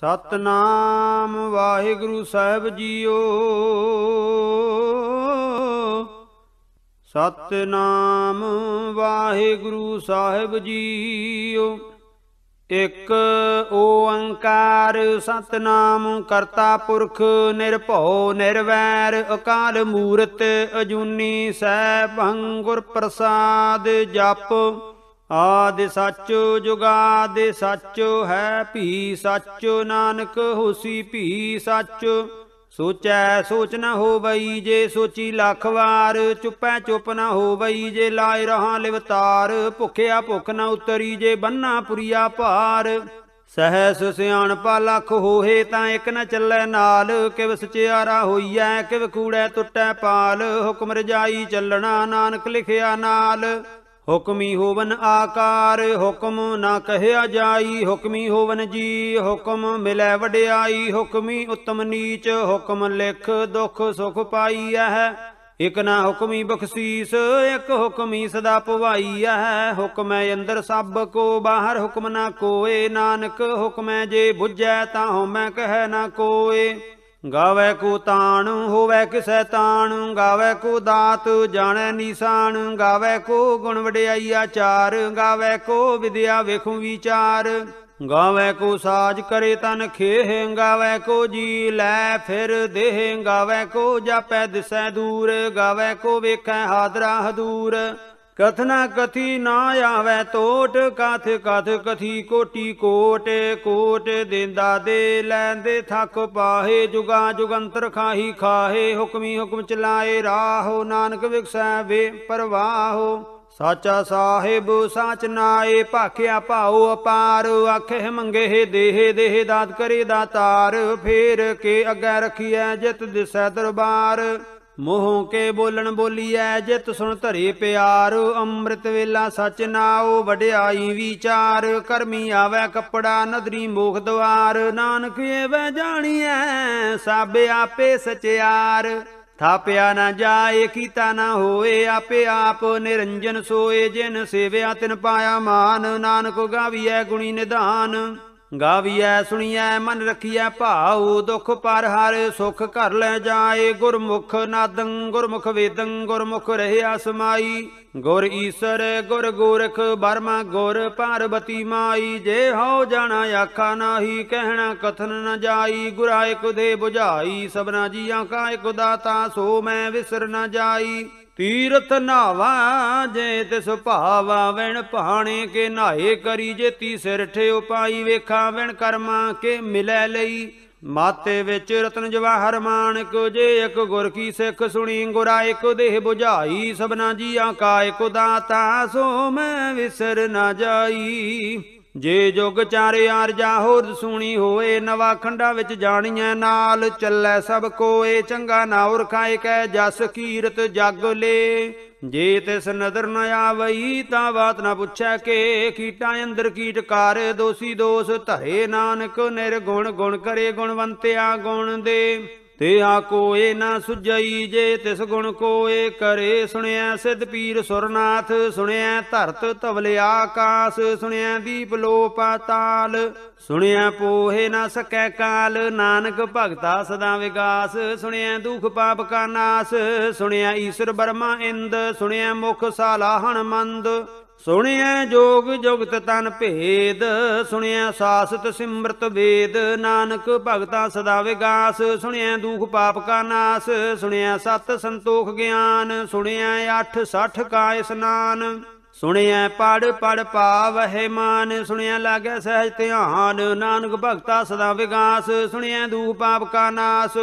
ਸਤਨਾਮ ਵਾਹਿਗੁਰੂ ਸਾਹਿਬ ਜੀਓ। ਸਤਨਾਮ ਵਾਹਿਗੁਰੂ ਸਾਹਿਬ ਜੀਓ। ਇਕ ਓੰਕਾਰ ਸਤਨਾਮ ਕਰਤਾ ਪੁਰਖ ਨਿਰਭਉ ਨਿਰਵੈਰ ਅਕਾਲ ਮੂਰਤ ਅਜੂਨੀ ਸੈਭੰ ਗੁਰ ਪ੍ਰਸਾਦ ਜਪ। ਆਦਿ ਸੱਚ ਜੁਗਾਦਿ ਸੱਚ ਹੈ ਭੀ ਸੱਚ, ਨਾਨਕ ਹੋਸੀ ਭੀ ਸੱਚ। ਸੋਚੈ ਸੋਚ ਨਾ ਹੋਵਈ ਜੇ ਸੋਚੀ ਲੱਖ ਵਾਰ, ਚੁੱਪੈ ਚੁੱਪ ਨਾ ਹੋਵਈ ਜੇ ਲਾਇ ਰਹਾ ਲਿਵਤਾਰ। ਭੁਖਿਆ ਭੁਖ ਨ ਉਤਰੀ ਜੇ ਬੰਨਾ ਪੁਰੀਆ ਭਾਰ। ਸਹਿਸ ਸਿਆਣਪਾ ਲੱਖ ਹੋਏ ਤਾਂ ਇਕ ਨ ਚੱਲੈ ਨਾਲ। ਕਿਵ ਸਚਿਆਰਾ ਹੋਈਐ, ਕਿਵ ਕੂੜੈ ਟੁੱਟੈ ਪਾਲ। ਹੁਕਮ ਰਜਾਈ ਚੱਲਣਾ, ਨਾਨਕ ਲਿਖਿਆ ਨਾਲ। ਹੁਕਮੀ ਹੋਵਨ ਆਕਾਰ, ਹੁਕਮ ਨਾ ਕਹਿਆ ਜਾਈ, ਹੁਕਮੀ ਹੋਵਨ ਜੀ, ਹੁਕਮ ਮਿਲੈ ਵਡਿਆਈ, ਹੁਕਮੀ ਉਤਮ ਨੀਚ, ਹੁਕਮ ਲਿਖ ਦੁਖ ਸੁਖ ਪਾਈਐ। ਇਕ ਨਾ ਹੁਕਮੀ ਬਖਸ਼ੀਸ, ਇਕ ਹੁਕਮੀ ਸਦਾ ਹੈ ਹੁਕਮੈ ਅੰਦਰ ਸਭ ਕੋ, ਬਾਹਰ ਹੁਕਮ ਨਾ ਕੋਏ। ਨਾਨਕ ਹੁਕਮੈ ਜੇ 부ਜੈ ਤਾਂ ਹਉਮੈ ਕਹਿ ਨਾ ਕੋਏ। ਗਾਵੇ ਕੋ ਤਾਣ, ਹੋਵੇ ਕਿਸੈ ਤਾਣ, ਗਾਵੇ ਕੋ ਦਾਤ, ਜਾਣੈ ਨੀਸਾਨ, ਗਾਵੇ ਕੋ ਗੁਣ ਵਡਿਆਈ ਆਚਾਰ, ਗਾਵੇ ਕੋ ਵਿਦਿਆ ਵੇਖੂ ਵਿਚਾਰ। ਗਾਵੇ ਕੋ ਸਾਜ ਕਰੇ ਤਨ ਖੇਹ, ਗਾਵੇ ਕੋ ਜੀ ਲੈ ਫਿਰ ਦੇਹ, ਗਾਵੇ ਕੋ ਜਾਪੈ ਦਿਸੈ ਦੂਰ, ਗਾਵੇ ਕੋ ਵੇਖੈ ਹਾਦਰਾ ਹਦੂਰ। ਕਥਨਾ ਕਥੀ ਨਾ ਆਵੇ ਟੋਟ ਕਥ ਕਥ ਕਥੀ ਕੋਟੀ ਕੋਟ ਕੋਟ ਦੇਂਦਾ ਦੇ ਲੈਂਦੇ ਥੱਕ ਪਾਹੇ, ਜੁਗਾ ਜੁਗੰਤਰ ਖਾਹੀ ਖਾਹੇ, ਹੁਕਮੀ ਹੁਕਮ ਚਲਾਏ ਰਾਹੋ, ਨਾਨਕ ਵਿਖਸੈ ਵੇ ਪਰਵਾਹੋ। ਸਾਚਾ ਸਾਹਿਬ, ਸਾਚ ਨਾਏ, ਭਾਖਿਆ ਭਾਉ ਅਪਾਰ ਆਖੇ ਮੰਗੇ ਦੇਹ ਦੇਹ ਦਾਤ ਕਰੇ ਦਾਤਾਰ, ਫੇਰ ਕੇ ਅੱਗੇ ਰਖੀਐ ਜਿਤ ਦਿਸੈ ਦਰਬਾਰ। ਮੋਹ ਕੇ ਬੋਲਣ ਬੋਲੀਐ, ਜਿਤ ਸੁਣ ਧਰੇ ਪਿਆਰ, ਅੰਮ੍ਰਿਤ ਵੇਲਾ ਸਚ ਨਾਉ, ਵਡਿਆਈ ਵਿਚਾਰ, ਕਰਮੀ ਆਵੇ ਕੱਪੜਾ, ਨਦਰੀ ਮੋਖ ਦਵਾਰ, ਨਾਨਕ ਏਵੇਂ ਜਾਣੀਐ, ਸਭ ਆਪੇ ਸਚਿਆਰ। ਥਾਪਿਆ ਨਾ ਜਾਏ, ਕੀਤਾ ਨਾ ਹੋਏ, ਆਪੇ ਆਪ ਨਿਰੰਜਨ ਸੋਏ, ਜਿਨ ਸੇਵਿਆ ਤਿਨ ਪਾਇਆ ਮਾਨ, ਨਾਨਕ ਗਾਵੀਐ ਗੁਣੀ ਨਿਧਾਨ। ਗਾਵੀਐ, ਸੁਣੀਐ, ਮਨ ਰਖੀਐ, ਭਾਉ, ਦੁਖ ਪਰ ਹਰ ਸੁਖ ਘਰ ਲੈ ਜਾਏ। ਗੁਰਮੁਖ ਨਾਦੰ, ਗੁਰਮੁਖ ਵੇਦੰ, ਗੁਰਮੁਖ ਰਹਿਆ ਸਮਾਈ। ਗੁਰ ਈਸਰ, ਗੁਰ ਗੋਰਖ ਬਰਮਾ ਗੁਰ ਪਾਰਬਤੀ ਮਾਈ। ਜੇ ਹਉ ਜਾਣਾ ਆਖਾ ਨਾਹੀ, ਕਹਿਣਾ ਕਥਨ ਨ ਜਾਈ। ਗੁਰਾ ਇਕ ਦੇ 부ਝਾਈ ਸਭਨਾ ਜੀਆਂ ਕਾ ਇਕ ਦਾਤਾ, ਸੋ ਮੈਂ ਵਿਸਰ ਨ ਜਾਈ। ਤੀਰਥ ਨਾਵਾ ਜੇ ਤਿਸ ਭਾਵਾ ਵਣ ਭਾਣੇ ਕੇ ਨਾਏ ਕਰੀ ਜੇ ਤੀ ਸਿਰ ਠਿਓ ਪਾਈ ਵੇਖਾ ਵਣ ਕਰਮਾ ਕੇ ਮਿਲੈ ਲਈ। ਮਾਤੇ ਵਿੱਚ ਰਤਨ ਜਵਾਹਰ ਮਾਨਕ ਜੇ ਇੱਕ ਗੁਰ ਕੀ ਸਿੱਖ ਸੁਣੀ, ਗੁਰਾ ਇੱਕ ਦੇਹ 부ਝਾਈ ਸਭਨਾ ਜੀਆਂ ਕਾ ਇਕ ਦਾਤਾ, ਸੋ ਮੈਂ ਵਿਸਰ ਨਾ ਜਾਈ। ਜੇ ਜੁਗ ਚਾਰੇ ਆਰਜਾ ਹੋਰ ਸੁਣੀ ਹੋਏ ਨਵਾ ਖੰਡਾ ਵਿੱਚ ਜਾਣੀਐ ਨਾਲ, ਚੱਲੈ ਸਭ ਕੋਏ, ਚੰਗਾ ਨਾ ਉਰਖਾਏ ਕੈ ਜਸ ਕੀਰਤ ਜਗ ਲੇ। ਜੇ ਤਿਸ ਨਦਰ ਨ ਆਵਈ, ਤਾਂ ਬਾਤ ਨਾ ਪੁੱਛੈ ਕੇ, ਕੀਟਾਂ ਅੰਦਰ ਕੀਟਕਾਰ ਦੋਸੀ ਦੋਸ ਧਰੇ ਨਾਨਕ, ਨਿਰਗੁਣ ਗੁਣ ਕਰੇ ਗੁਣਵੰਤਿਆ ਗੁਣ ਦੇ। ਤੇ ਆ ਕੋਏ ਨਾ ਸੁਜਈ ਜੇ, ਤਿਸ ਗੁਣ ਕੋਏ ਕਰੇ। ਸੁਣਿਆ ਸਿਧ ਪੀਰ ਸੁਰਨਾਥ ਸੁਣਿਆ ਧਰਤ ਧਵਲ ਆਕਾਸ ਸੁਣਿਆ ਦੀਪ ਲੋ ਪਾਤਾਲ ਸੁਣਿਆ ਪੋਹੇ ਨਾ ਸਕੈ ਕਾਲ, ਨਾਨਕ ਭਗਤਾ ਸਦਾ ਵਿਗਾਸ। ਸੁਣਿਆ ਦੁਖ ਪਾਪ ਕਾ ਨਾਸ ਸੁਣਿਆ ਈਸ਼ਰ ਬਰਮਾ ਇੰਦ ਸੁਣਿਆ ਮੁਖ ਸਾਲਾਹਣ ਮੰਦ। ਸੁਣਿਆ ਜੋਗ ਜੁਗਤ ਤਨ ਭੇਦ ਸੁਣਿਆ ਸਾਸਤ ਸਿਮਰਤ ਵੇਦ, ਨਾਨਕ ਭਗਤਾ ਸਦਾ ਵਿਗਾਸ ਸੁਣਿਆ ਦੁਖ ਪਾਪ ਕਾ ਨਾਸ ਸੁਣਿਆ ਸਤ ਸੰਤੋਖ ਗਿਆਨ ਸੁਣਿਆ 8 60 ਕਾ ਇਸਨਾਨ ਸੁਣਿਆ ਪੜ ਪੜ ਪਾਵਹਿ ਮਾਨ, ਸੁਣਿਆ ਲਾਗੈ ਸਹਿਜ ਧਿਆਨ, ਨਾਨਕ ਭਗਤਾ ਸਦਾ ਵਿਗਾਸ, ਸੁਣਿਆ ਦੂਖ ਪਾਪ ਕਾ ਨਾਸ,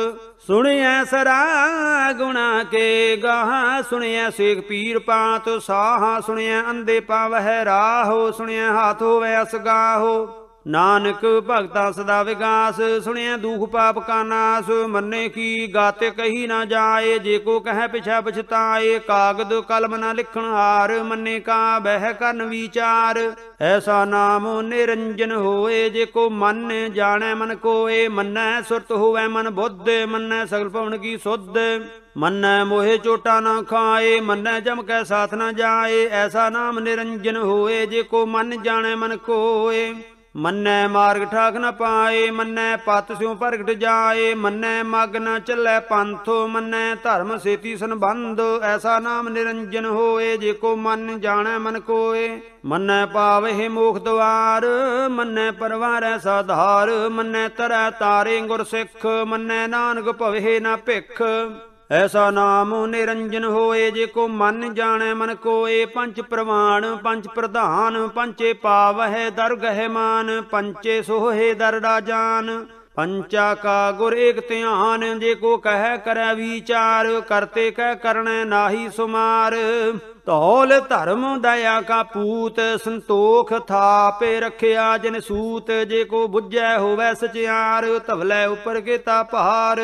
ਸੁਣਿਆ ਸਰਾ ਗੁਣਾ ਕੇ ਗਾਹ, ਸੁਣਿਆ ਸੇਖ ਪੀਰ ਪਾਤ, ਸਾਹਾ, ਸੁਣਿਆ ਅੰਦੇ ਪਾਵਹਿ ਰਾਹੋ, ਸੁਣਿਆ ਹਾਥ ਹੋਵੇ ਅਸਗਾਹੋ ਨਾਨਕ ਭਗਤਾ ਸਦਾ ਵਿਗਾਸ, ਸੁਣਿਆ ਦੁਖ ਪਾਪ ਕਾ ਨਾਸ, ਮੰਨੇ ਕੀ ਗਾਤੇ ਕਹੀ ਨਾ ਜਾਏ, ਜੇ ਕੋ ਕਹੈ ਪਿਛਾ ਪਛਤਾਏ, ਕਾਗਦ ਕਲਮ ਨਾ ਲਿਖਣ ਹਾਰ, ਮੰਨੇ ਕਾ ਬਹਿ ਕਰਨ ਵਿਚਾਰ। ਐਸਾ ਨਾਮ ਨਿਰੰਜਨ ਹੋਏ, ਜੇ ਕੋ ਮਨ ਜਾਣੈ ਮਨ ਕੋਏ, ਮੰਨੈ ਸੁਰਤ ਹੋਵੇ ਮਨ ਬੁੱਧ, ਮੰਨੈ ਸਗਲ ਭਵਨ ਕੀ ਸੁਧ। ਮੰਨੈ ਮੋਹਿ ਚੋਟਾ ਨਾ ਖਾਏ, ਮੰਨੈ ਜਮ ਕੈ ਸਾਥ ਨਾ ਜਾਏ, ਐਸਾ ਨਾਮ ਨਿਰੰਜਨ ਹੋਏ, ਜੇ ਕੋ ਮਨ ਜਾਣੈ ਮਨ ਕੋਏ। ਮੰਨੈ ਮਾਰਗ ਠਾਕ ਨ ਪਾਏ, ਮੰਨੈ ਪਤ ਸਿਉ ਪ੍ਰਗਟ ਜਾਏ, ਮੰਨੈ ਮਗ ਨ ਚੱਲੈ ਪੰਥ, ਮੰਨੈ ਧਰਮ ਸੇਤੀ ਸੰਬੰਧ, ਐਸਾ ਨਾਮ ਨਿਰੰਜਨ ਹੋਏ, ਜੇ ਕੋ ਮਨ ਜਾਣੈ ਮਨ ਕੋਏ। ਮੰਨੈ ਪਾਵਹਿ ਮੋਖ ਦਵਾਰ, ਮੰਨੈ ਪਰਵਾਰੈ ਸਾਧਾਰ, ਮੰਨੈ ਤਰੈ ਤਾਰੇ ਗੁਰ ਸਿੱਖ, ਮੰਨੈ ਨਾਨਕ ਭਵਹਿ ਨ ਭਿਖ। ਐਸਾ ਨਾਮ ਨਿਰੰਜਨ ਹੋਏ ਜੇ ਕੋ ਮਨ ਜਾਣੈ ਮਨ ਕੋਏ, ਪੰਜ ਪ੍ਰਵਾਣ, ਪੰਜ ਪ੍ਰਧਾਨ ਪੰਚੇ ਪਾਵਹਿ ਦਰਗਹਿ ਮਾਨ ਪੰਚੇ ਸੋਹੇ ਦਰ ਰਾਜਾਨ ਪੰਚਾ ਕਾ ਗੁਰ ਏਕ ਧਿਆਨ, ਜੇ ਕੋ ਕਹਿ ਕਰੈ ਵਿਚਾਰ, ਕਰਤੇ ਕਹਿ ਕਰਣੈ ਨਾਹੀ ਸੁਮਾਰ। ਧੌਲ ਧਰਮ ਦਇਆ ਕਾ ਪੂਤ, ਸੰਤੋਖ ਥਾਪੇ ਰਖਿਆ ਜਨ ਸੂਤ, ਜੇ ਕੋ ਬੁੱਝੈ ਹੋਵੈ ਸਚਿਆਰ, ਧਵਲੇ ਉਪਰ ਕੀਤਾ ਭਾਰ।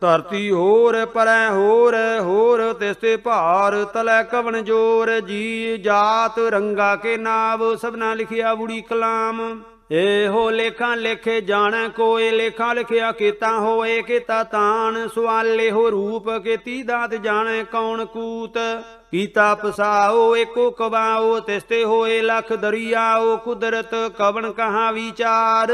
ਧਰਤੀ ਹੋਰ ਪਰੈ ਹੋਰ ਹੋਰ ਤਿਸਤੇ ਭਾਰ ਤਲੈ ਕਵਣ ਜੋਰ, ਜੀ ਜਾਤ ਰੰਗਾ ਕੇ ਨਾਵ, ਸਭਨਾ ਲਿਖਿਆ ਬੁੜੀ ਕਲਾਮ। ਇਹੋ ਲੇਖਾਂ ਲਿਖੇ ਜਾਣੈ ਕੋਏ ਲੇਖਾਂ ਲਿਖਿਆ ਕੀਤਾ ਹੋਏ ਕੀਤਾ ਤਾਣ ਸਵਾਲੇ ਹੋ ਰੂਪ ਕੀਤੀ ਦਾਤ ਜਾਣੈ ਕੌਣ ਕੂਤ? ਕੀਤਾ ਪਸਾਓ, ਏਕੋ ਕਵਾਓ, ਤਿਸਤੇ ਹੋਏ ਲਖ ਦਰਿਆਓ, ਕੁਦਰਤ ਕਵਣ ਕਹਾ ਵਿਚਾਰ?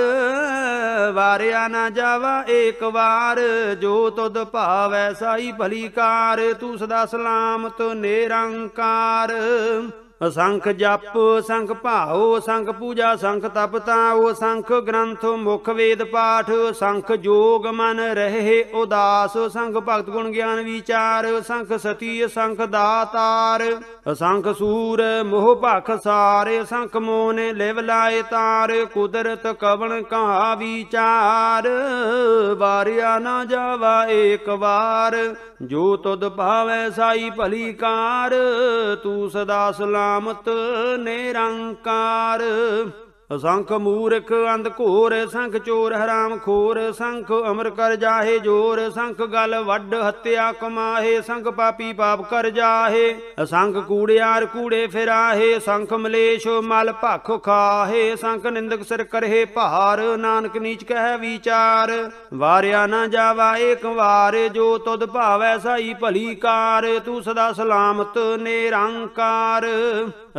ਵਾਰਿਆ ਨਾ ਜਾਵਾ ਏਕ ਵਾਰ, ਜੋ ਤੁਧ ਭਾਵੈ ਸਾਈ ਭਲੀ ਕਾਰ, ਤੂੰ ਸਦਾ ਸਲਾਮਤ, ਨਿਰੰਕਾਰ। ਅਸੰਖ ਜਪ ਸੰਖ ਭਾਉ ਸੰਖ ਪੂਜਾ ਸੰਖ ਤਪ ਤਾਉ ਸੰਖ ਗ੍ਰੰਥ, ਮੁਖ ਵੇਦ ਪਾਠ ਸੰਖ ਜੋਗ ਮਨ ਰਹੇ ਉਦਾਸ ਸੰਖ ਭਗਤ ਗੁਣ ਗਿਆਨ ਵਿਚਾਰ ਸੰਖ ਸਤੀ ਸੰਖ ਦਾਤਾਰ, ਅਸੰਖ ਸੂਰ, ਮੋਹ ਭਖ ਸਾਰੇ ਸੰਖ ਮੋਨ ਲਿਵ ਲਾਏ ਤਾਰ, ਕੁਦਰਤ ਕਵਣ ਕਹਾ ਵਿਚਾਰ, ਵਾਰਿਆ ਨਾ ਜਾਵਾ ਏਕ ਵਾਰ, ਜੋ ਤੁਧ ਭਾਵੈ ਸਾਈ ਭਲੀ ਕਾਰ, ਤੂੰ ਸਦਾ ਸਲਾਮਤ ਨਿਰੰਕਾਰ ਅਸੰਖ ਮੂਰਖ ਅੰਧ ਘੋਰ, ਸੰਖ ਚੋਰ ਹਰਾਮ ਖੋਰ, ਸੰਖ ਅਮਰ ਕਰ ਜਾਹੇ ਜੋਰ, ਸੰਖ ਗਲ ਵੱਡ ਹੱਤਿਆ ਕਮਾਹੇ, ਸੰਖ ਪਾਪੀ ਪਾਪ ਕਰ ਜਾਹੇ, ਅਸੰਖ ਕੂੜਿਆਰ ਕੂੜੇ ਫਿਰਾਹੇ, ਸੰਖ ਮਲੇਸ਼ ਮਲ ਭਖ ਖਾਹੇ, ਸੰਖ ਨਿੰਦਕ ਸਿਰ ਕਰਹੇ ਭਾਰ, ਨਾਨਕ ਨੀਚ ਕਹਿ ਵਿਚਾਰ, ਵਾਰਿਆ ਨਾ ਜਾਵਾ ਏਕ ਵਾਰ, ਜੋ ਤੁਧ ਭਾਵੈ ਸਾਈ ਭਲੀ ਕਾਰ, ਤੂੰ ਸਦਾ ਸਲਾਮਤ ਨਿਰੰਕਾਰ।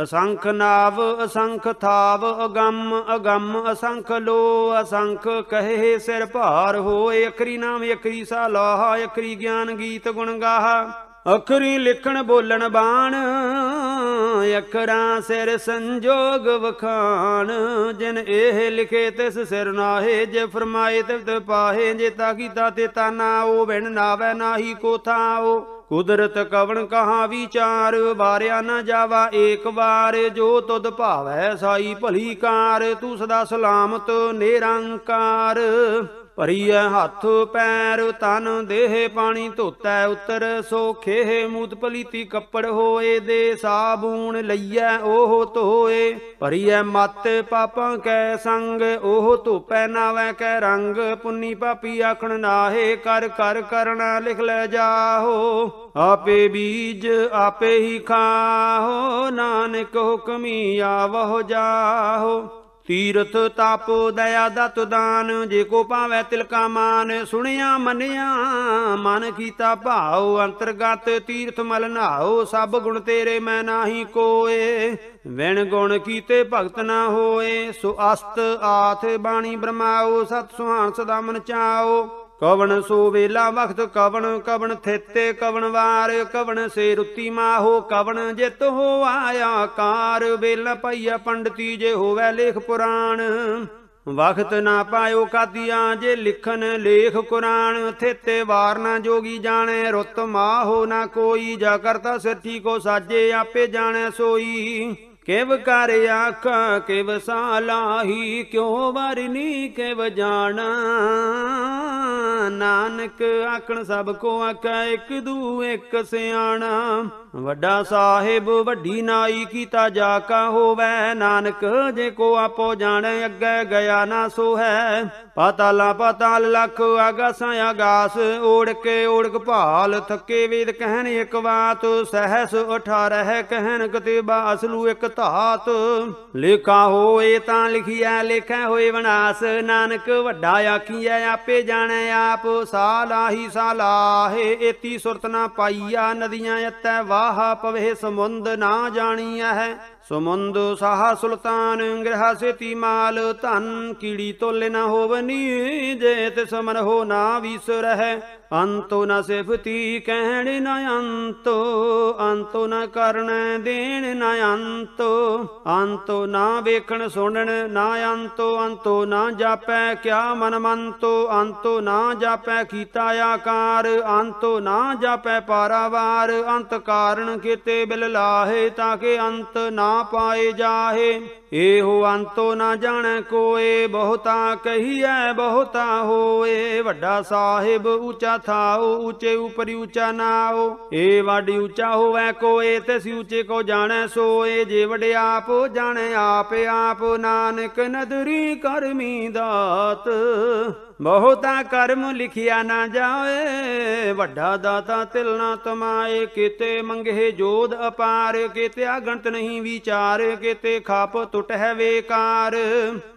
ਅਸੰਖ ਨਾਵ, ਅਸੰਖ ਥਾਵ, ਅਗੰਮ ਅਗੰਮ, ਅਸੰਖ ਲੋ, ਅਸੰਖ ਕਹੇ, ਸਿਰ ਭਾਰ ਹੋਏ, ਅਖਰੀ ਨਾਮ, ਅਖਰੀ ਸਾਲਾਹ, ਅਖਰੀ ਗਿਆਨ ਗੀਤ ਗੁਣ ਗਾਹ। ਅਖਰੀ ਲਿਖਣ, ਬੋਲਣ, ਬਾਣ, ਅਖਰਾਂ ਸਿਰ ਸੰਜੋਗ ਵਖਾਨ ਜਿਨ ਇਹ ਲਿਖੇ, ਤਿਸ ਸਿਰ ਨਾਹੇ, ਜੇ ਫਰਮਾਏ ਤਿਵ ਪਾਹੇ, ਜੇ ਤਾ ਕੀਤਾ ਤੇ ਤਾਨਾ ਉਹ ਬਿਨ ਨਾਵੇ ਨਾਹੀ ਕੋ ਥਾਓ ਕੁਦਰਤ ਕਵਣ ਕਹਾ ਵਿਚਾਰ, ਵਾਰਿਆ ਨਾ ਜਾਵਾ ਏਕ ਵਾਰ, ਜੋ ਤੁਧ ਭਾਵੈ ਸਾਈ ਭਲੀ ਕਾਰ, ਤੂੰ ਸਦਾ ਸਲਾਮਤ ਨਿਰੰਕਾਰ। ਭਰੀਐ ਹੱਥ ਪੈਰ ਤਨ ਦੇਹ ਪਾਣੀ ਧੋਤੈ ਉਤਰ ਸੋਖੇ ਮੂਤ ਪਲੀਤੀ ਕੱਪੜ ਹੋਏ ਦੇ ਸਾਬੂਣ ਲਈਐ ਉਹ ਧੋਏ। ਭਰੀਐ ਮਤ ਪਾਪਾਂ ਕੈ ਸੰਗ, ਉਹ ਧੋਪੈ ਨਾਵੈ ਕੈ ਰੰਗ। ਪੁੰਨੀ ਪਾਪੀ ਆਖਣ ਨਾਹੇ, ਕਰ ਕਰ ਕਰਣਾ ਲਿਖ ਲੈ ਜਾਹੋ। ਆਪੇ ਬੀਜ ਆਪੇ ਹੀ ਖਾਹੋ, ਨਾਨਕ ਹੁਕਮੀ ਆਵਹੁ ਜਾਹੋ। ਤੀਰਥ ਤਪ ਦਇਆ ਦਤ ਦਾਨ, ਜੇ ਕੋ ਪਾਵੈ ਤਿਲਕਾ ਮਾਨ। ਸੁਣਿਆ ਮੰਨਿਆ, ਮਨ ਕੀਤਾ ਭਾਉ, ਅੰਤਰਗਤ ਤੀਰਥ ਮਲ ਨਾਓ ਸਭ ਗੁਣ ਤੇਰੇ ਮੈਂ ਨਾਹੀ ਕੋਏ। ਵਿਣ ਗੁਣ ਕੀਤੇ ਭਗਤ ਨਾ ਹੋਏ, ਸੋ ਅਸਤ ਆਥ ਬਾਣੀ ਬ੍ਰਹਮਾਓ ਸਤ ਸੁਹਾਣ ਸਦਾ ਮਨ ਚਾਓ ਕਵਣ ਸੋ ਵੇਲਾ ਵਖਤ ਕਵਣ ਕਵਣ ਥੇਤੇ ਕਵਣ ਵਾਰ, ਕਵਣ ਸੇ ਰੁੱਤੀ ਮਾਹੋ, ਕਵਣ ਜਿਤ ਹੋ ਆਇਆ ਕਾਰ। ਵੇਲਾ ਪਈਆ ਪੰਡਤੀ ਜੇ ਹੋਵੇ ਲੇਖ ਪੁਰਾਣ, ਵਖਤ ਨਾ ਪਾਇਓ ਕਾਦੀਆਂ ਜੇ ਲਿਖਨ ਲੇਖ ਕੁਰਾਨ ਥੇਤੇ ਵਾਰ ਨਾ ਜੋਗੀ ਜਾਣੇ, ਰੁੱਤ ਮਾਹੋ ਨਾ ਕੋਈ ਜਾ ਕਰਤਾ ਸਿਰਠੀ ਕੋ ਸਾਜੇ ਆਪੇ ਜਾਣੇ ਸੋਈ। ਕਿਵ ਕਰ ਆਖਾਂ, ਕਿਵ ਸਾਲਾਹੀ, ਕਿਉ ਵਰਨੀ ਕਿਵ ਜਾਣਾ? ਨਾਨਕ ਆਖਣ, ਸਭ ਕੋ ਆਖਾ, ਇੱਕ ਦੂ ਇੱਕ ਸਿਆਣਾ। ਵੱਡਾ ਸਾਹਿਬ, ਵੱਡੀ ਨਾਈ, ਕੀਤਾ ਜਾ ਕਾ ਹੋਵੇ। ਨਾਨਕ ਜੇ ਕੋ ਆਪੋ ਜਾਣੈ, ਅੱਗੇ ਗਿਆ ਨਾ ਸੋ ਹੈ ਪਾਤਾਲਾ ਪਾਤਾਲ ਲਖ ਆਗਾਸਾਂ ਆਗਾਸ ਓੜ ਕੇ ਓੜਕ ਭਾਲ, ਥੱਕੇ ਵੇਦ ਕਹਿਣ ਇੱਕ ਬਾਤ, ਸਹਸ ਉਠਾ ਰਹਿ ਕਹਿਣ, ਕਤੇਬਾ ਅਸਲੂ ਇੱਕ ਧਾਤ, ਲੇਖਾ ਹੋਏ ਤਾਂ ਲਿਖਿਆ ਲੇਖਾ ਹੋਏ ਵਿਨਾਸ਼। ਨਾਨਕ ਵੱਡਾ ਆਖੀਐ, ਆਪੇ ਜਾਣੈ ਆਪ, ਸਾਲਾਹੀ ਸਾਲਾਹੇ, ਏਤੀ ਸੁਰਤ ਨਾ ਪਾਈਆ, ਨਦੀਆਂ ਅਤੈ ਵਾਹ ਪਵੇ, ਸਮੁੰਦ ਨਾ ਜਾਣੀਐ। ਹੈ ਸੁਮੰਦ ਸਾਹਾ ਸੁਲਤਾਨ, ਗ੍ਰਹ ਸੇਤੀ ਮਾਲ, ਧਨ ਕੀੜੀ ਤੋਲੇ ਨਾ ਹੋਵਨੀ ਜੇ ਤਿਸ ਮਨ ਹੋ ਨਾ ਵਿਸਰਹਿ। ਅੰਤੋ ਨ ਸਿਫਤੀ ਕਹਿਣ ਨ ਅੰਤੋ ਅੰਤੋ ਨ ਕਰਨ ਦੇਣ ਨ ਅੰਤੋ ਅੰਤੋ ਨਾ ਵੇਖਣ ਸੁਣਨ ਨਾ ਅੰਤੋ ਅੰਤੋ ਨਾ ਜਾਪੈ ਕਿਆ ਮਨ ਮੰਤੋ, ਅੰਤੋ ਨਾ ਜਾਪੈ ਕੀਤਾ ਆਕਾਰ, ਅੰਤੋ ਨਾ ਜਾਪੈ ਪਾਰਾਵਾਰ, ਅੰਤ ਕਾਰਨ ਕੀਤੇ ਬਿਲ ਲਾਹੇ ਤਾਂ ਕਿ ਅੰਤ ਨਾ ਪਾਏ ਜਾਹੇ। ਇਹੋ ਅੰਤੋ ਨਾ ਜਾਣੈ ਕੋਏ, ਬਹੁਤਾ ਕਹੀਐ, ਬਹੁਤਾ ਹੋਏ। ਵੱਡਾ ਸਾਹਿਬ ਉਚਾ ਥਾਓ ਉਚੇ ਉਪਰਿ ਉਚਾ ਨਾਉ। ਏ ਵਾਡੀ ਉੱਚਾ ਹੋਵੇ ਕੋਏ, ਤੇ ਸੀ ਉੱਚੇ ਕੋ ਜਾਣੈ ਸੋਏ। ਜੇ ਵਡੇ ਆਪ, ਜਾਣੈ ਆਪ ਆਪ ਨਾਨਕ ਨਦਰੀ ਕਰਮੀ ਦਾਤ। ਬਹੁਤਾ ਕਰਮ ਲਿਖਿਆ ਨਾ ਜਾਏ, ਵੱਡਾ ਦਾਤਾ ਤਿਲ ਨਾ ਤਮਾਏ ਕਿਤੇ ਮੰਗੇ ਜੋਧ ਅਪਾਰ, ਕਿਤੇ ਆਗੰਤ ਨਹੀਂ ਵਿਚਾਰ, ਕਿਤੇ ਖਾਪ ਟੁੱਟ ਹੈ ਵੇਕਾਰ।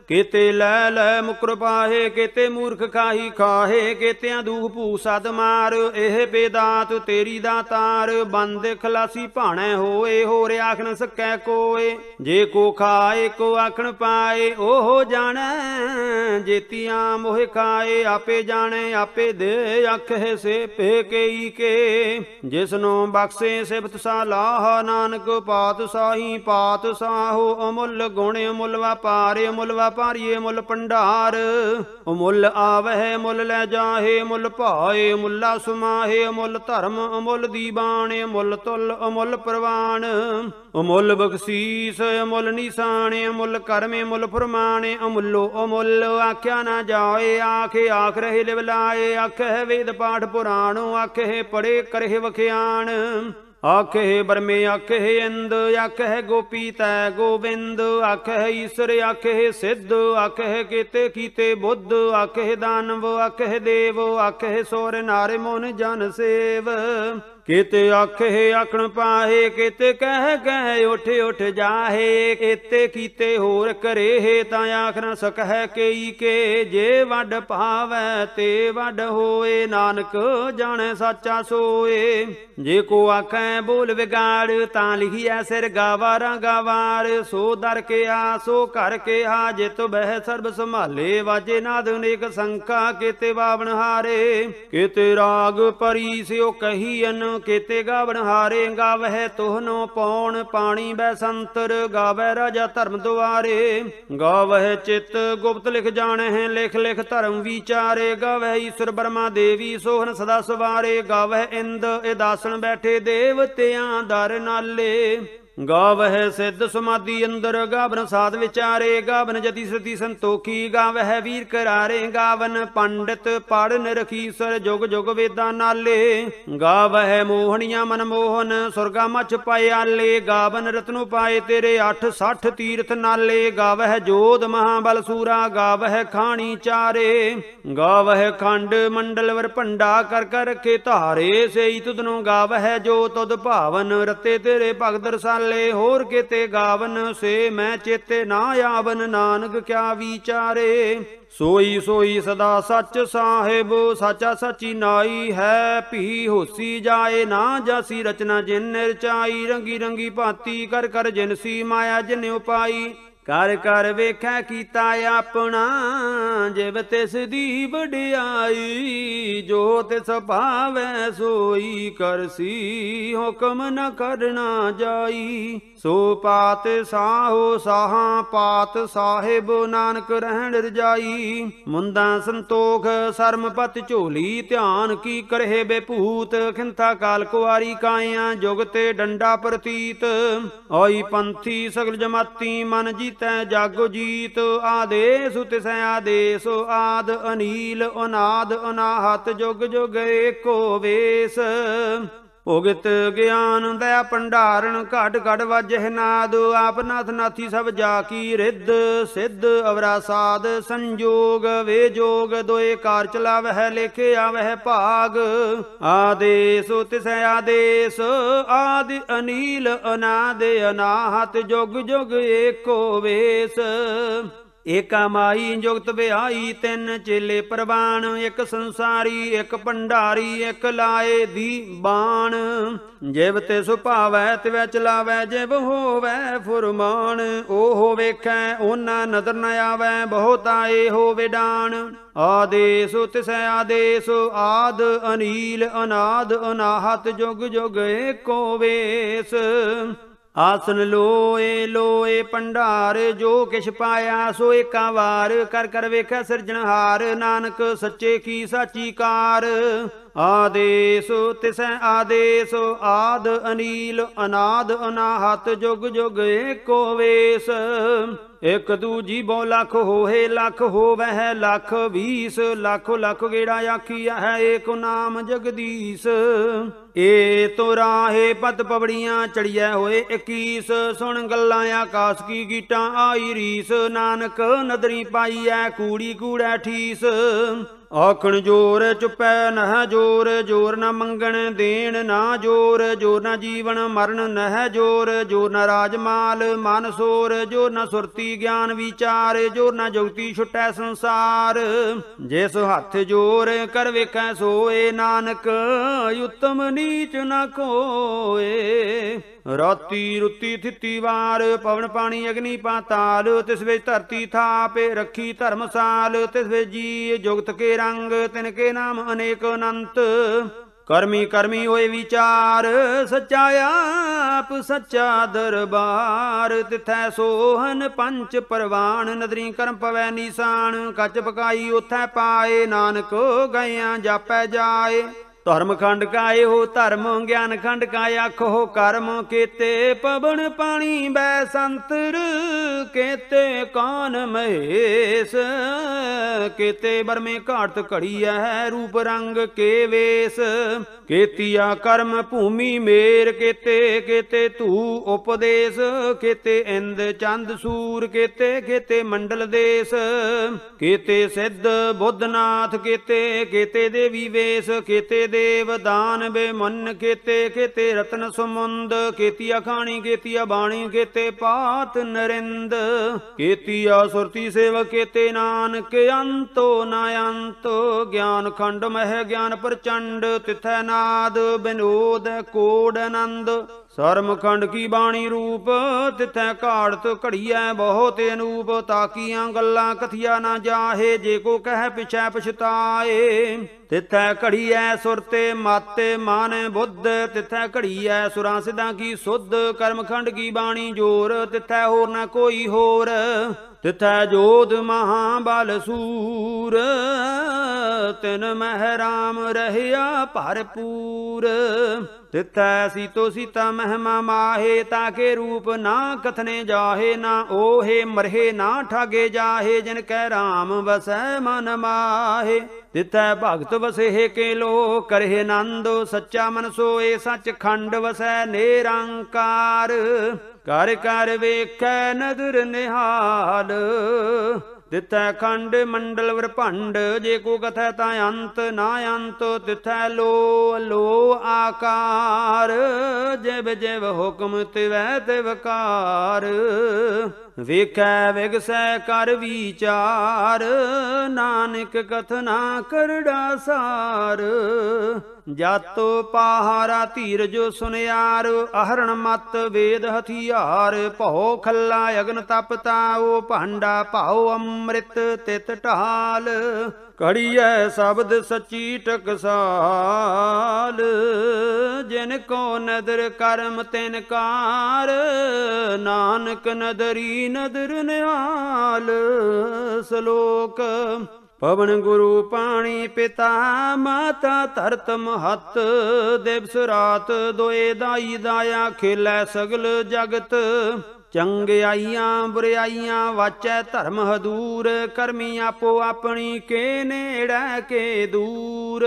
ਕਿਤੇ ਲੈ ਲੈ ਮੁਕਰ ਪਾਹੇ, ਕਿਤੇ ਮੂਰਖ ਖਾਹੀ ਖਾਹੇ, ਕਿਤਿਆਂ ਦੂਖ ਭੂ ਸਦ ਮਾਰ, ਇਹ ਬੇਦਾਤ ਤੇਰੀ ਦਾਤਾਰ ਬੰਦ ਖਲਾਸੀ ਭਾਣੈ ਹੋਏ, ਹੋਰ ਆਖ ਨ ਸਕੈ ਕੋਏ, ਜੇ ਕੋ ਖਾਏ, ਕੋ ਆਖਣ ਪਾਏ ਉਹ ਜਾਣੈ, ਜੇਤੀਆਂ ਮੋਹ ਖਾਏ, ਆਪੇ ਜਾਣੈ, ਆਪੇ ਦੇ ਆਖੇ ਸੇ ਪੇ ਕੇਈ ਕੇ, ਜਿਸਨੂੰ ਬਖਸ਼ੇ ਸਿਫਤ ਸਾਲਾਹ ਨਾਨਕ ਪਾਤ ਸਾਹੀ, ਪਾਤ ਸਾਹੋ, ਅਮੁੱਲ ਗੁਣ ਅਮੁੱਲ ਵਪਾਰ ਅਮੁੱਲ ਵਪਾਰੀਏ ਮੁੱਲ ਪੰਡਾਰ ਅਮੁੱਲ ਆਵਹਿ ਮੁੱਲ ਲੈ ਜਾਹੇ ਮੁੱਲ ਭਾਏ, ਮੁੱਲਾ ਸੁਮਾਹੇ ਅਮੁੱਲ ਧਰਮ ਅਮੁੱਲ ਦੀਬਾਨ ਅਮੁੱਲ ਤੁਲ ਅਮੁੱਲ ਪ੍ਰਵਾਨ। ਅਮੁੱਲ ਬਖਸ਼ੀਸ ਅਮੁੱਲ ਨਿਸ਼ਾਨੇ ਅਮੁੱਲ ਕਰਮੇ ਮੁੱਲ ਫਰਮਾਨ ਅਮੁੱਲੋ ਅਮੁੱਲ ਆਖਿਆ ਨਾ ਜਾਏ, ਆਖੇ ਆਖ ਰਹੇ ਲਿਵ ਲਾਏ ਆਖੇ ਵੇਦ ਪਾਠ ਪੁਰਾਣੋ, ਆਖੇ ਪੜੇ ਕਰੇ ਵਖਿਆਣ। ਆਖੇ ਬਰਮੇ, ਆਖੇ ਇੰਦ ਆਖੇ ਗੋਪੀ ਤੈ ਗੋਬਿੰਦ ਆਖੇ ਈਸ਼ਰ, ਆਖੇ ਸਿੱਧ, ਆਖੇ ਕੀਤੇ ਕੀਤੇ ਬੁੱਧ, ਆਖੇ ਦਾਨਵ, ਆਖੇ ਦੇਵ, ਆਖੇ ਸੋਰ ਨਾਰੇ ਮੋਨ ਜਨ ਸੇਵ। ਕਿਤੇ ਆਖੇ ਆਖਣ ਪਾਹੇ, ਕਿਤੇ ਕਹਿ ਕਹਿ ਉਠ ਉਠ ਜਾਹੇ, ਕਿਤੇ ਕੀਤੇ ਹੋਰ ਕਰੇ ਤਾਂ ਆਖ ਨ ਸਕਹਿ ਕਈ ਕੇ, ਜੇ ਵੱਡ ਭਾਵੈ ਤੇ ਵੱਡ ਹੋਏ, ਨਾਨਕ ਜਾਣੈ ਸਾਚਾ ਸੋਏ। ਜੇ ਕੋ ਆਖੈ ਬੋਲ ਵਿਗਾੜ, ਤਾਂ ਲਿਖਿਆ ਸਿਰ ਗਾਵਾਰਾਂ ਗਾਵਾਰ, ਸੋ ਦਰ ਕੇ ਆ ਸੋ ਘਰ ਕੇ ਆ ਜਿਤ ਬਹਿ ਸਰਬ ਸੰਭਾਲੇ, ਵਾਜੇ ਨਾਦ ਅਨੇਕ ਸੰਕਾ ਕਿਤੇ ਬਾਵਣ ਹਾਰੇ। ਕਿਤੇ ਰਾਗ ਪਰੀ ਸਿਓ ਕਹੀਨ ਕੀਤੇ ਗਾਵਣ ਹਾਰੇ ਗਾਵਹਿ ਤੋਹਨੋ ਪੌਣ, ਪਾਣੀ ਬੈ ਸੰਤਰ ਗਾਵੈ ਰਾਜਾ ਧਰਮ ਦੁਆਰੇ। ਗਾਵਹਿ ਚਿਤ ਗੁਪਤ ਲਿਖ ਜਾਣੈ ਹੈ ਲਿਖ ਲਿਖ ਧਰਮ ਵਿਚਾਰੇ। ਗਾਵਹਿ ਈਸ਼ਰ ਬਰਮਾ ਦੇਵੀ ਸੋਹਨ ਸਦਾ ਸਵਾਰੇ। ਗਾਵਹਿ ਇੰਦ ਇਹ ਦਾਸਣ ਬੈਠੇ ਦੇਵਤਿਆਂ ਦਰ ਨਾਲੇ। ਗਾਵਹਿ ਸਿੱਧ ਸਮਾਧੀ ਅੰਦਰ, ਗਾਵਨ ਸਾਧ ਵਿਚਾਰੇ, ਗਾਵਨ ਜਤੀ ਸਤੀ ਸੰਤੋਖੀ, ਗਾਵਹਿ ਵੀਰ ਕਰਾਰੇ ਗਾਵਨ, ਪੰਡਿਤ ਪੜਨ ਰਖੀਸਰ ਜੁਗ ਜੁਗ ਵੇਦਾਂ ਨਾਲੇ। ਗਾਵਹਿ ਮੋਹਣੀਆਂ ਮਨ ਮੋਹਨ, ਸੁਰਗਾ ਮਚ ਪਾਏ ਗਾਵਨ ਰਤਨੋ ਪਾਏ ਤੇਰੇ 8 60 ਤੀਰਥ ਨਾਲੇ। ਗਾਵਹਿ ਜੋਧ ਮਹਾਬਲ ਸੂਰਾ, ਗਾਵਹਿ ਖਾਣੀ ਚਾਰੇ। ਗਾਵਹਿ ਖੰਡ ਮੰਡਲ ਵਰ ਭੰਡਾ ਕਰ ਕਰ ਰਖੇ ਧਾਰੇ। ਸੇਈ ਤੁਧਨੋਂ ਗਾਵਹਿ ਜੋ ਤੁਧ ਭਾਵਨ, ਰਤੇ ਤੇਰੇ ਭਗਤ ਰਸਾਲੇ। ਚਾਲੇ ਹੋਰ ਕਿਤੇ ਗਾਵਨ, ਸੇ ਮੈਂ ਚੇਤੇ ਨਾ ਆਵਨ, ਨਾਨਕ ਕਿਆ ਵਿਚਾਰੇ? ਸੋਈ ਸੋਈ ਸਦਾ ਸੱਚ ਸਾਹਿਬ, ਸਾਚਾ ਸਚੀ ਨਾਈ ਹੈ, ਭੀ ਹੋਸੀ ਜਾਏ ਨਾ ਜਾਸੀ ਰਚਨਾ ਜਿਨ ਨਿਰਚਾਈ, ਰੰਗੀ ਰੰਗੀ ਭਾਤੀ ਕਰ ਕਰ ਜਿਨ ਸੀ ਮਾਇਆ ਜਿਨ ਉਪਾਈ। ਕਰ ਕਰ ਵੇਖੈ ਕੀਤਾ ਆਪਣਾ, ਜਿਵ ਤਿਸ ਦੀ ਵਡਿਆਈ, ਜੋ ਤਿਸ ਭਾਵੈ ਸੋਈ ਕਰਸੀ ਹੁਕਮ ਨ ਕਰਨਾ ਜਾਈ। ਸੋ ਪਾਤ ਸਾਹੋ ਸਾਹਾਂ, ਪਾਤ ਸਾਹਿਬ ਨਾਨਕ ਰਹਿਣ ਰਜਾਈ। ਮੁੰਦਾ ਸੰਤੋਖ, ਸਰਮਪਤ ਝੋਲੀ, ਧਿਆਨ ਕੀ ਕਰਹਿ ਬੇਭੂਤ, ਖਿੰਥਾ ਕਾਲ ਕੁਵਾਰੀ ਕਾਇਆ, ਜੁਗ ਤੇ ਡੰਡਾ ਪ੍ਰਤੀਤ। ਓਈ ਪੰਥੀ ਸਗਲ ਜਮਾਤੀ, ਮਨ ਜੀ ਜੀਤੈ ਜਗ ਜੀਤ ਆਦੇਸ ਤਿਸੈ ਆਦੇਸ ਆਦ ਅਨੀਲ ਅਨਾਦ ਅਨਾਹਤ ਜੁਗ ਜੁਗ ਏਕੋ ਵੇਸ। ਭੋਗਿਤ ਗਿਆਨ ਦਇਆ ਭੰਡਾਰਨ ਘਟ ਘਟ ਵਜਹਿ ਨਾਦ, ਆਪ ਨਾਥ ਨਾਥੀ ਸਭ ਜਾ ਕੀ ਰਿੱਧ, ਸਿੱਧ ਅਵਰਾ ਸਾਧ ਸੰਜੋਗ, ਵੇ ਜੋਗ ਦੋਏ ਕਾਰ ਚਲਾਵਹਿ, ਲੇਖੇ ਆਵਹਿ ਭਾਗ। ਆਦੇਸ ਤਿਸੈ ਆਦੇਸ, ਆਦਿ ਅਨੀਲ ਅਨਾਦ, ਅਨਾਹਤ ਜੁਗ ਜੁਗ ਏਕੋ ਵੇਸ। ਏਕਾ ਮਾਈ ਜੁਗਤ ਵਿਆਈ ਤਿੰਨ ਚੇਲੇ ਪ੍ਰਵਾਨ, ਇੱਕ ਸੰਸਾਰੀ, ਇੱਕ ਭੰਡਾਰੀ, ਇੱਕ ਲਾਏ ਦੀ ਬਾਣ। ਜਿਵ ਤੇ ਸੁਭਾਵੈ ਤਿਵੈ ਚਲਾਵੈ, ਜਿਵ ਹੋਵੈ ਫੁਰਮਾਨ। ਉਹ ਵੇਖੈ ਉਹਨਾਂ ਨਦਰ ਨ ਆਵੈ, ਬਹੁਤ ਆਏ ਹੋਵੇ ਡਾਣ ਆਦੇਸ ਤਿਸੈ ਆਦੇਸ, ਆਦ ਅਨੀਲ, ਅਨਾਦ ਅਨਾਹਤ, ਜੁਗ ਜੁਗ ਏਕੋ ਵੇਸ। ਆਸਨ ਲੋਏ ਲੋਏ ਭੰਡਾਰ ਜੋ ਕਿਛ ਪਾਇਆ ਸੋ ਏਕਾ ਵਾਰ, ਕਰ ਕਰ ਵੇਖੈ ਸਿਰਜਣਹਾਰ ਨਾਨਕ ਸੱਚੇ ਕੀ ਸਾਚੀ ਕਾਰ। ਆਦੇਸ ਤਿਸੈ ਆਦੇਸ, ਆਦ ਅਨੀਲ, ਅਨਾਦ ਅਨਾਹਤ, ਜੁਗ ਜੁਗ ਏਕੋ ਵੇਸ। ਇਕ ਦੂਜੀ ਬੋ ਲੱਖ ਹੋਏ, ਲੱਖ ਹੋਵਹਿ, ਲੱਖ 20 ਲੱਖ ਲੱਖ ਗੇੜਾ ਆਖੀਆ ਹੈ ਏਕ ਨਾਮ ਜਗਦੀਸ਼। ਏ ਤੋ ਰਾਹੇ ਪਤ ਪਵੜੀਆਂ ਚੜੀਐ ਹੋਏ 21 ਸੁਣ ਗੱਲਾਂ ਆਕਾਸ ਕੀ ਗੀਟਾਂ ਆਈ ਰੀਸ। ਨਾਨਕ ਨਦਰੀ ਪਾਈਐ, ਕੂੜੀ ਕੂੜੈ ਠੀਸ। ਆਖਣ ਜੋਰ ਚੁਪੈ ਨਹ ਜੋਰ ਜੋਰ ਨਾ ਮੰਗਣ ਦੇਣ ਨਾ ਜੋਰ ਜੋਰ ਨਾ ਜੀਵਨ ਮਰਨ ਨਹ ਜੋਰ ਜੋਰ ਨਾ ਰਾਜਮਾਲ ਮਨ ਸੋਰ, ਜੋਰ ਨਾ ਸੁਰਤੀ ਗਿਆਨ ਵਿਚਾਰ, ਜੋਰ ਨਾ ਜੁਗਤੀ ਛੁਟੈ ਸੰਸਾਰ। ਜਿਸ ਹੱਥ ਜੋਰ ਕਰ ਵੇਖੈ ਸੋਏ ਨਾਨਕ, ਉਤਮ ਨੀਚ ਨਾ ਕੋਏ ਰਾਤੀ ਰੁੱਤੀ ਥਿੱਤੀ ਵਾਰ, ਪਵਨ ਪਾਣੀ ਅਗਨੀ ਪਾਤਾਲ, ਤਿਸ ਵਿੱਚ ਧਰਤੀ ਥਾਪੇ ਰੱਖੀ ਧਰਮਸਾਲ ਤਿਸ ਵਿੱਚ ਜੀ ਜੁਗਤ ਕੇ ਰੰਗ, ਤਿਨ ਕੇ ਨਾਮ ਅਨੇਕ ਅਨੰਤ। ਕਰਮੀ ਕਰਮੀ ਹੋਏ ਵਿਚਾਰ, ਸੱਚਾ ਆਪ ਸੱਚਾ ਦਰਬਾਰ। ਤਿਥੈ ਸੋਹਨ ਪੰਚ ਪਰਵਾਨ, ਨਦਰੀ ਕਰਮ ਪਵੈ ਨੀਸਾਨ। ਕੱਚ ਪਕਾਈ ਉਥੈ ਪਾਏ, ਨਾਨਕ ਗਇਆਂ ਜਾਪੈ ਜਾਏ। ਧਰਮ ਖੰਡ ਕਾਏ ਹੋ ਧਰਮ, ਗਿਆਨ ਖੰਡ ਕਾ ਆਖੋ ਕਰਮ, ਕੀਤੇ ਪਵਨ ਪਾਣੀ ਬੈ ਸੰਤਰ, ਕੀਤੇ ਕਾਨ ਮਹੇਸ਼। ਕੀਤੇ ਬਰਮੇ ਘਾਟ ਘੜੀ ਹੈ ਰੂਪ ਰੰਗ ਕੇ ਵੇਸ। ਕੀਤੀਆ ਕਰਮ ਭੂਮੀ ਮੇਰ, ਕੀਤੇ ਕੀਤੇ ਧੂ ਉਪਦੇਸ਼। ਕੀਤੇ ਇੰਦ ਚੰਦ ਸੂਰ, ਕੀਤੇ ਕੀਤੇ ਮੰਡਲ ਦੇਸ। ਕੀਤੇ ਸਿੱਧ ਬੁੱਧਨਾਥ, ਕੀਤੇ ਕੀਤੇ ਦੇਵੀ ਵੇਸ। ਕੀਤੇ ਦੇਵ ਦਾਨ ਬੇਮਨ, ਕੇਤੇ, ਕੀਤੇ ਰਤਨ ਸਮੁੰਦ। ਕੀਤੀ ਅਖਾਣੀ ਕੀਤੀ ਬਾਣੀ, ਕੀਤੇ ਪਾਤ ਨਰਿੰਦ। ਕੀਤੀ ਸੁਰਤੀ ਸੇਵ ਕੀਤੇ ਨਾਨਕ ਅੰਤੋ ਨਾ ਅੰਤੋ ਗਿਆਨ ਖੰਡ ਮਹਿ ਗਿਆਨ ਪ੍ਰਚੰਡ, ਤਿਥੈ ਨਾਦ ਬਿਨੋਦ ਕੋਡ ਆਨੰਦ। ਸਰਮਖੰਡ ਕੀ ਬਾਣੀ ਰੂਪ, ਤਿਥੈ ਘਾੜਤ ਘੜੀਐ ਬਹੁਤ ਅਨੂਪ। ਤਾਕੀਆਂ ਗੱਲਾਂ ਕਥਿਆ ਨਾ ਜਾਹੇ, ਜੇ ਕੋ ਕਹਿ ਪਿਛੈ ਪਛਤਾਏ। ਤਿਥੈ ਘੜੀਐ ਸੁਰਤੇ ਮਾਤੇ ਮਨ ਬੁੱਧ, ਤਿਥੈ ਘੜੀਐ ਸੁਰਾਂ ਸਿਧਾਂ ਕੀ ਸੁਧ। ਕਰਮ ਖੰਡ ਕੀ ਬਾਣੀ ਜੋਰ, ਤਿਥੈ ਹੋਰ ਨਾ ਕੋਈ ਹੋਰ। ਤਿਥੈ ਜੋਧ ਮਹਾਬਲ ਸੂਰ, ਤਿਨ ਮਹਿ ਰਾਮ ਰਹਿਆ ਭਰਪੂਰ। ਤਿਥੈ ਸੀਤੋ ਸੀਤਾ ਮਹਿਮਾ ਮਾਹੇ ਤਾਕੇ ਰੂਪ ਨਾ ਕਥਨੇ ਜਾਹੇ, ਨਾ ਓਹੇ ਮਰਹੇ, ਨਾ ਠਾਗੇ ਜਾਹੇ, ਜਿਨ ਕੈ ਰਾਮ ਵਸੈ ਮਨ ਮਾਹੇ। ਤਿਥੈ ਭਗਤ ਵਸੇ ਕੇ ਲੋ ਕਰਹਿ ਆਨੰਦੋ ਸੱਚਾ ਮਨ ਸੋਏ, ਸੱਚ ਖੰਡ ਵਸੈ ਨਿਰੰਕਾਰ। ਕਰ ਕਰ ਵੇਖੈ ਨਦਰ ਨਿਹਾਲ। ਤਿਥੈ ਖੰਡ ਮੰਡਲ ਵਰਭੰਡ ਜੇ ਕੋ ਕਥੈ ਤਾਂ ਅੰਤ ਨਾ ਅੰਤ, ਤਿਥੈ ਲੋ ਲੋ ਆਕਾਰ। ਜਿਵ ਜਿਵ ਹੁਕਮ ਤਿਵੈ ਤਿਵਕਾਰ ਵੇਖੈ ਵਿਗਸੈ ਕਰ ਵਿਚਾਰ, ਨਾਨਕ ਕਥਨਾ ਕਰੜਾ ਸਾਰ। ਜਾਤੋ ਪਾਹਾਰਾ ਧੀਰਜ ਸੁਨਿਆਰ, ਅਹਰਣ ਮਤ ਵੇਦ ਹਥਿਆਰ। ਭਉ ਖੱਲਾ ਅਗਨ ਤਪ ਤਾਓ ਭਾਂਡਾ ਭਾਉ ਅੰਮ੍ਰਿਤ ਤਿਤ ਢਾਲ। ਕੜੀਐ ਸ਼ਬਦ ਸੱਚੀ ਟਕਸਾਲ, ਜਿਨ ਕੋ ਨਦਰ ਕਰਮ ਤਿਨ ਕਾਰ, ਨਾਨਕ ਨਦਰੀ ਨਦਰ ਨਿਹਾਲ, ਸ਼ਲੋਕ ਪਵਨ ਗੁਰੂ ਪਾਣੀ ਪਿਤਾ, ਮਾਤਾ ਧਰਤ ਮਹਤ, ਦਿਵਸ ਰਾਤ ਦੋਏ ਦਾਈ ਦਾਇਆ ਖੇਲੇ ਸਗਲ ਜਗਤ। ਚੰਗਿਆਈਆਂ ਬੁਰਿਆਈਆਂ ਵਾਚੈ ਧਰਮ ਹਦੂਰ, ਕਰਮੀ ਆਪੋ ਆਪਣੀ ਕੇ ਨੇੜੈ ਕੇ ਦੂਰ।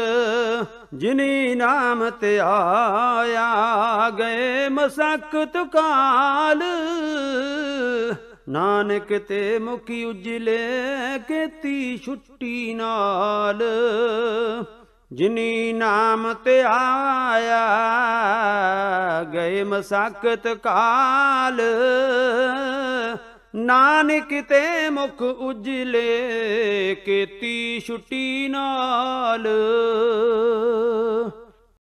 ਜਿਨੀ ਨਾਮ ਤੇ ਆਇਆ ਗਏ ਮਸਕਤ ਕਾਲ, ਨਾਨਕ ਤੇ ਮੁਖੀ ਉਜਲੇ ਕੀਤੀ ਛੁੱਟੀ ਨਾਲ। ਜਿਨੀ ਨਾਮ ਤੇ ਆਇਆ ਗਏ ਮਸਾਕਤ ਕਾਲ। ਨਾਨਕ ਤੇ ਮੁਖ ਉਜਲੇ ਕੀਤੀ ਛੁੱਟੀ ਨਾਲ।